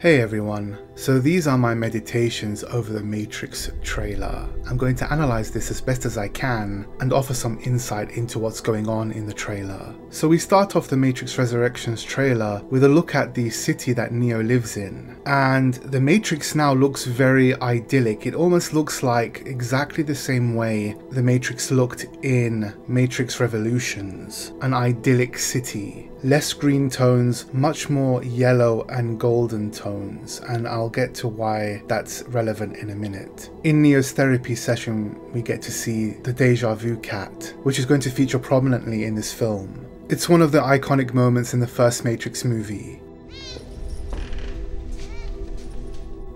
Hey everyone, so these are my meditations over the Matrix trailer. I'm going to analyze this as best as I can and offer some insight into what's going on in the trailer. So we start off the Matrix Resurrections trailer with a look at the city that Neo lives in. And the Matrix now looks very idyllic. It almost looks like exactly the same way the Matrix looked in Matrix Revolutions, an idyllic city less green tones, much more yellow and golden tones, and I'll get to why that's relevant in a minute. In Neo's therapy session, we get to see the deja vu cat, which is going to feature prominently in this film. It's one of the iconic moments in the first Matrix movie,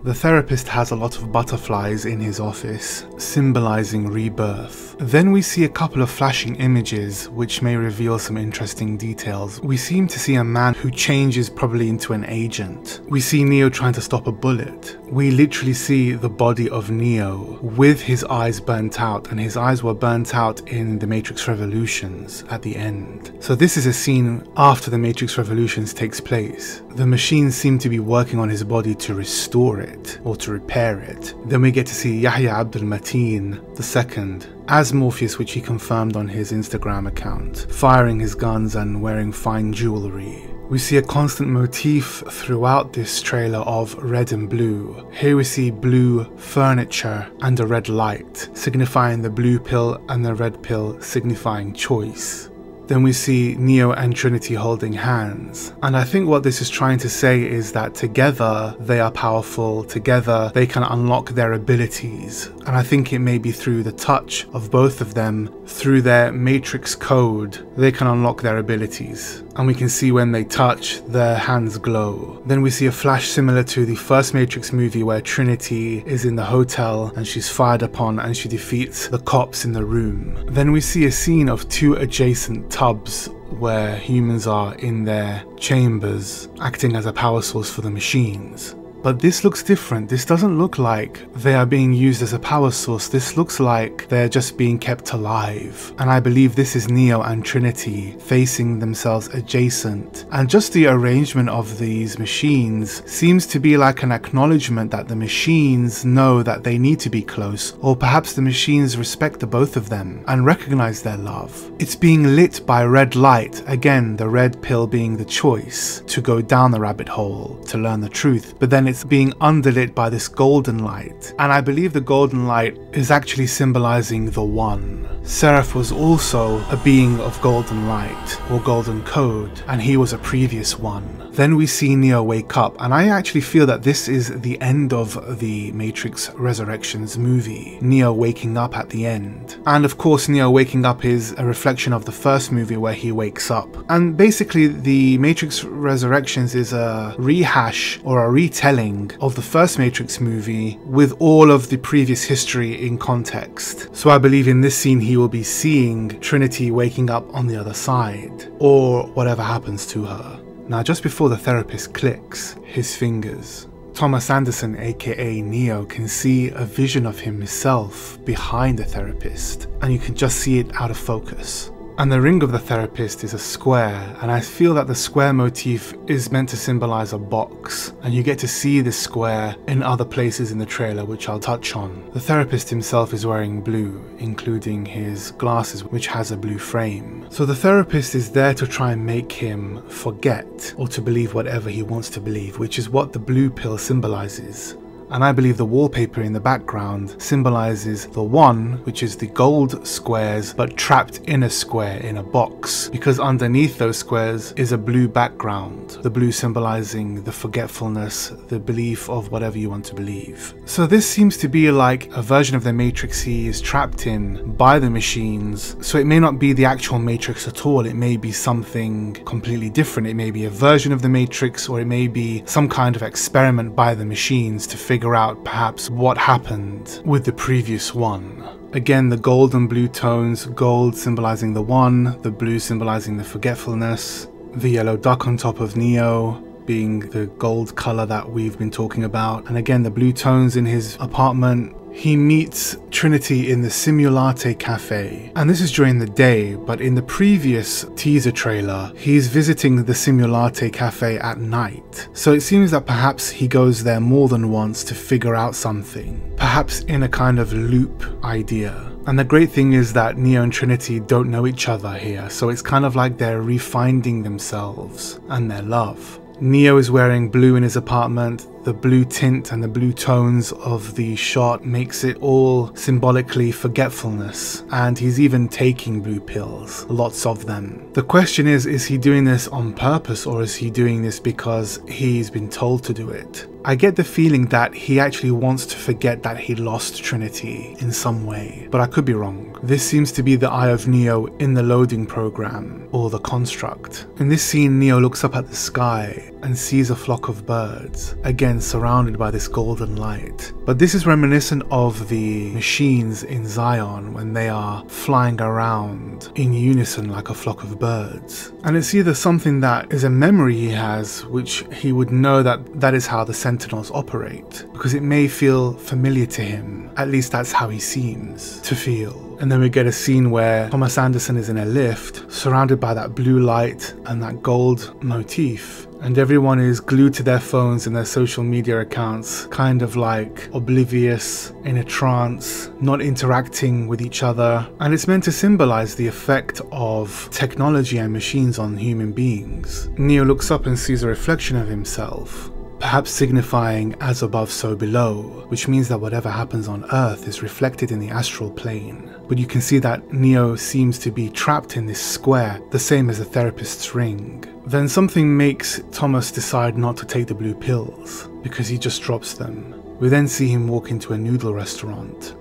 The therapist has a lot of butterflies in his office, symbolizing rebirth. Then we see a couple of flashing images which may reveal some interesting details. We seem to see a man who changes probably into an agent. We see Neo trying to stop a bullet. We literally see the body of Neo with his eyes burnt out and his eyes were burnt out in the Matrix Revolutions at the end. So this is a scene after the Matrix Revolutions takes place. The machines seem to be working on his body to restore it it or to repair it. Then we get to see Yahya Abdul Mateen II as Morpheus, which he confirmed on his Instagram account, firing his guns and wearing fine jewellery. We see a constant motif throughout this trailer of red and blue. Here we see blue furniture and a red light, signifying the blue pill and the red pill signifying choice. Then we see Neo and Trinity holding hands. And I think what this is trying to say is that together they are powerful, together they can unlock their abilities. And I think it may be through the touch of both of them, through their matrix code, they can unlock their abilities. And we can see when they touch, their hands glow. Then we see a flash similar to the first Matrix movie where Trinity is in the hotel and she's fired upon and she defeats the cops in the room. Then we see a scene of two adjacent tubs where humans are in their chambers, acting as a power source for the machines. But this looks different. This doesn't look like they are being used as a power source. This looks like they're just being kept alive. And I believe this is Neo and Trinity facing themselves adjacent. And just the arrangement of these machines seems to be like an acknowledgement that the machines know that they need to be close, or perhaps the machines respect the both of them and recognize their love. It's being lit by red light, again, the red pill being the choice to go down the rabbit hole to learn the truth, but then it's being underlit by this golden light. And I believe the golden light is actually symbolizing the One. Seraph was also a being of golden light or golden code, and he was a previous one. Then we see Neo wake up, and I actually feel that this is the end of the Matrix Resurrections movie. Neo waking up at the end. And of course, Neo waking up is a reflection of the first movie where he wakes up. And basically, the Matrix Resurrections is a rehash or a retelling of the first Matrix movie with all of the previous history in context. So I believe in this scene will be seeing Trinity waking up on the other side, or whatever happens to her. Now, just before the therapist clicks his fingers, Thomas Anderson, aka Neo, can see a vision of himself behind the therapist, and you can just see it out of focus. And the ring of the therapist is a square, and I feel that the square motif is meant to symbolize a box, and you get to see this square in other places in the trailer, which I'll touch on. The therapist himself is wearing blue, including his glasses, which has a blue frame. So the therapist is there to try and make him forget or to believe whatever he wants to believe, which is what the blue pill symbolizes and I believe the wallpaper in the background symbolizes the one, which is the gold squares, but trapped in a square in a box, because underneath those squares is a blue background, the blue symbolizing the forgetfulness, the belief of whatever you want to believe. So this seems to be like a version of the Matrix he is trapped in by the machines, so it may not be the actual Matrix at all, it may be something completely different, it may be a version of the Matrix, or it may be some kind of experiment by the machines to figure figure out perhaps what happened with the previous one. Again, the gold and blue tones, gold symbolizing the one, the blue symbolizing the forgetfulness, the yellow duck on top of Neo, being the gold color that we've been talking about. And again, the blue tones in his apartment, he meets Trinity in the Simulatte Cafe. And this is during the day, but in the previous teaser trailer, he's visiting the Simulatte Cafe at night. So it seems that perhaps he goes there more than once to figure out something, perhaps in a kind of loop idea. And the great thing is that Neo and Trinity don't know each other here, so it's kind of like they're refinding themselves and their love. Neo is wearing blue in his apartment, the blue tint and the blue tones of the shot makes it all symbolically forgetfulness, and he's even taking blue pills, lots of them. The question is, is he doing this on purpose or is he doing this because he's been told to do it? I get the feeling that he actually wants to forget that he lost Trinity in some way, but I could be wrong. This seems to be the Eye of Neo in the loading program, or the construct. In this scene, Neo looks up at the sky and sees a flock of birds, again surrounded by this golden light. But this is reminiscent of the machines in Zion when they are flying around in unison like a flock of birds. And it's either something that is a memory he has, which he would know that that is how the Sentinels operate, because it may feel familiar to him. At least that's how he seems to feel. And then we get a scene where Thomas Anderson is in a lift, surrounded by that blue light and that gold motif and everyone is glued to their phones and their social media accounts, kind of like oblivious, in a trance, not interacting with each other. And it's meant to symbolize the effect of technology and machines on human beings. Neo looks up and sees a reflection of himself, perhaps signifying as above so below, which means that whatever happens on Earth is reflected in the astral plane. But you can see that Neo seems to be trapped in this square, the same as the therapist's ring. Then something makes Thomas decide not to take the blue pills, because he just drops them. We then see him walk into a noodle restaurant.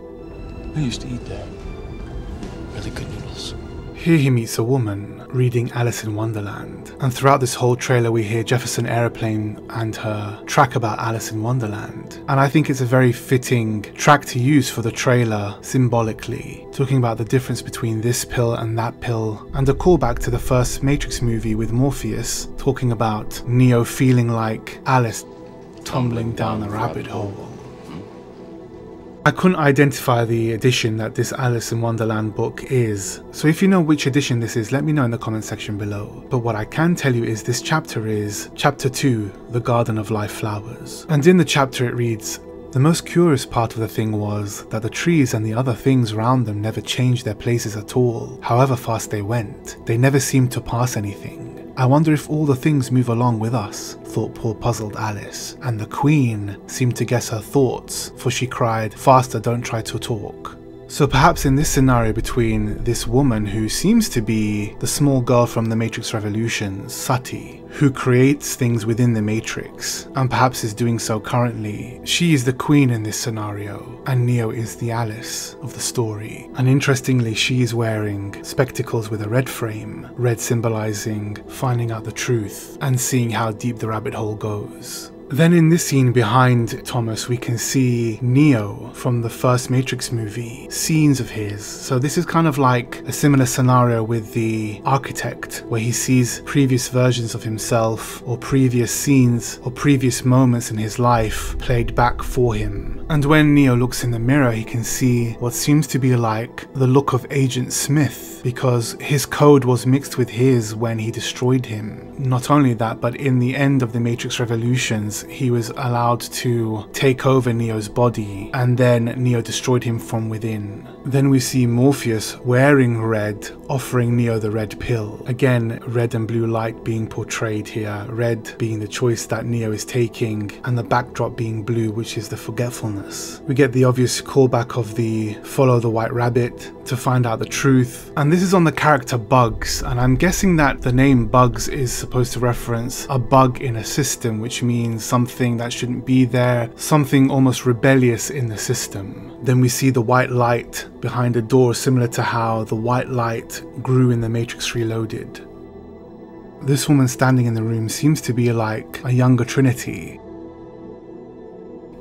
I used to eat there. Really good noodles. Here he meets a woman reading Alice in Wonderland, and throughout this whole trailer we hear Jefferson Airplane and her track about Alice in Wonderland. And I think it's a very fitting track to use for the trailer symbolically, talking about the difference between this pill and that pill, and a callback to the first Matrix movie with Morpheus, talking about Neo feeling like Alice tumbling down a rabbit hole. I couldn't identify the edition that this Alice in Wonderland book is, so if you know which edition this is, let me know in the comment section below. But what I can tell you is this chapter is Chapter 2, The Garden of Live Flowers. And in the chapter it reads, the most curious part of the thing was that the trees and the other things around them never changed their places at all, however fast they went. They never seemed to pass anything. I wonder if all the things move along with us, thought poor puzzled Alice, and the Queen seemed to guess her thoughts, for she cried, Faster, don't try to talk. So perhaps in this scenario between this woman who seems to be the small girl from the Matrix Revolutions, Sati, who creates things within the Matrix, and perhaps is doing so currently. She is the queen in this scenario, and Neo is the Alice of the story. And interestingly, she is wearing spectacles with a red frame, red symbolizing finding out the truth and seeing how deep the rabbit hole goes. Then in this scene behind Thomas, we can see Neo from the first Matrix movie, scenes of his. So this is kind of like a similar scenario with the architect, where he sees previous versions of himself, or previous scenes, or previous moments in his life played back for him. And when Neo looks in the mirror, he can see what seems to be like the look of Agent Smith, because his code was mixed with his when he destroyed him. Not only that, but in the end of the Matrix Revolutions, he was allowed to take over Neo's body, and then Neo destroyed him from within. Then we see Morpheus wearing red, offering Neo the red pill. Again, red and blue light being portrayed here, red being the choice that Neo is taking, and the backdrop being blue, which is the forgetfulness. We get the obvious callback of the follow the white rabbit to find out the truth, and this is on the character Bugs, and I'm guessing that the name Bugs is supposed to reference a bug in a system, which means something that shouldn't be there, something almost rebellious in the system. Then we see the white light behind a door similar to how the white light grew in the Matrix Reloaded. This woman standing in the room seems to be like a younger Trinity.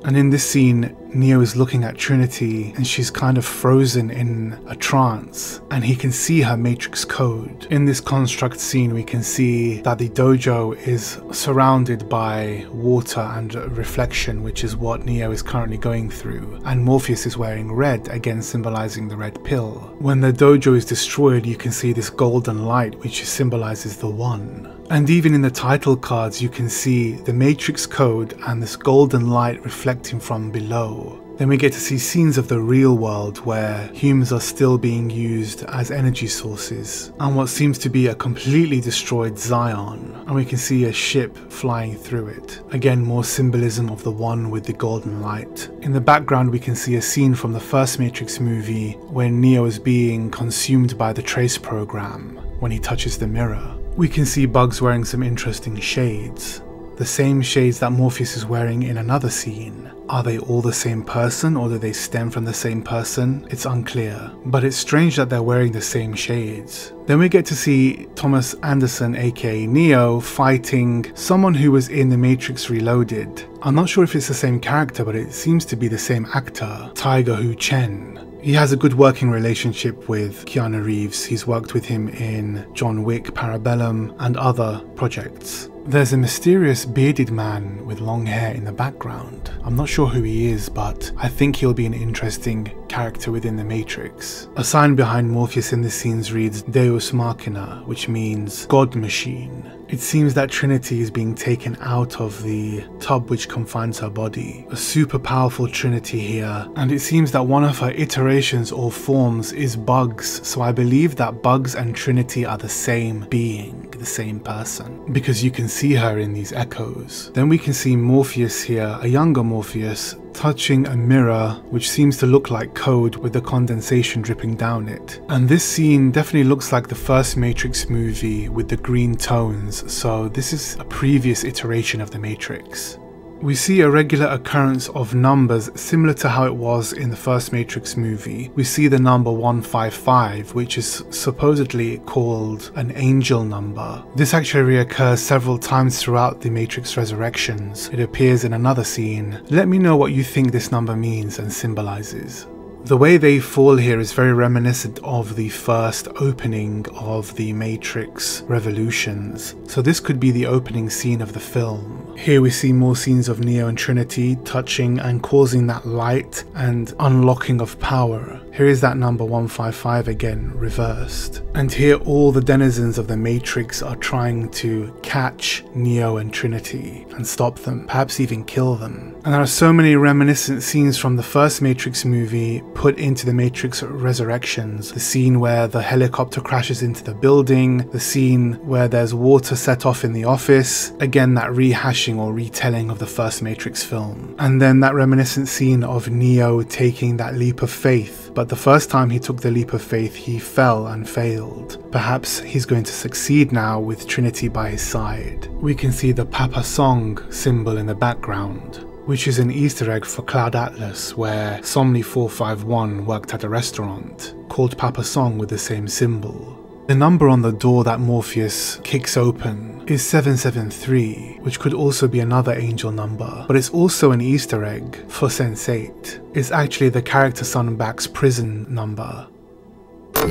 And in this scene, Neo is looking at Trinity and she's kind of frozen in a trance and he can see her matrix code. In this construct scene we can see that the dojo is surrounded by water and reflection which is what Neo is currently going through and Morpheus is wearing red again symbolizing the red pill. When the dojo is destroyed you can see this golden light which symbolizes the one. And even in the title cards, you can see the matrix code and this golden light reflecting from below. Then we get to see scenes of the real world where humans are still being used as energy sources and what seems to be a completely destroyed Zion and we can see a ship flying through it. Again more symbolism of the one with the golden light. In the background we can see a scene from the first Matrix movie when Neo is being consumed by the trace program when he touches the mirror. We can see Bugs wearing some interesting shades. The same shades that Morpheus is wearing in another scene. Are they all the same person or do they stem from the same person? It's unclear. But it's strange that they're wearing the same shades. Then we get to see Thomas Anderson aka Neo fighting someone who was in The Matrix Reloaded. I'm not sure if it's the same character but it seems to be the same actor, Tiger Hu Chen. He has a good working relationship with Keanu Reeves. He's worked with him in John Wick, Parabellum, and other projects. There's a mysterious bearded man with long hair in the background. I'm not sure who he is, but I think he'll be an interesting character within the Matrix. A sign behind Morpheus in the scenes reads Deus Machina, which means God Machine. It seems that Trinity is being taken out of the tub which confines her body. A super powerful Trinity here, and it seems that one of her iterations or forms is Bugs, so I believe that Bugs and Trinity are the same being, the same person, because you can see her in these echoes. Then we can see Morpheus here, a younger Morpheus, touching a mirror which seems to look like code with the condensation dripping down it. And this scene definitely looks like the first Matrix movie with the green tones, so this is a previous iteration of the Matrix. We see a regular occurrence of numbers similar to how it was in the first Matrix movie. We see the number 155, which is supposedly called an angel number. This actually reoccurs several times throughout the Matrix Resurrections. It appears in another scene. Let me know what you think this number means and symbolizes. The way they fall here is very reminiscent of the first opening of the Matrix Revolutions, so this could be the opening scene of the film. Here we see more scenes of Neo and Trinity touching and causing that light and unlocking of power. Here is that number 155 again, reversed. And here all the denizens of the Matrix are trying to catch Neo and Trinity and stop them, perhaps even kill them. And there are so many reminiscent scenes from the first Matrix movie put into the Matrix Resurrections. The scene where the helicopter crashes into the building, the scene where there's water set off in the office, again that rehashing or retelling of the first Matrix film. And then that reminiscent scene of Neo taking that leap of faith but the first time he took the leap of faith, he fell and failed. Perhaps he's going to succeed now with Trinity by his side. We can see the Papa Song symbol in the background, which is an Easter egg for Cloud Atlas, where Somni451 worked at a restaurant called Papa Song with the same symbol. The number on the door that Morpheus kicks open is 773, which could also be another angel number, but it's also an Easter egg for Sense8. It's actually the character Sun Bak's prison number.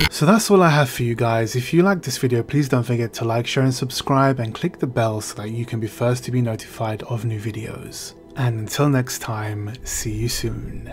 So that's all I have for you guys. If you like this video, please don't forget to like, share and subscribe and click the bell so that you can be first to be notified of new videos. And until next time, see you soon.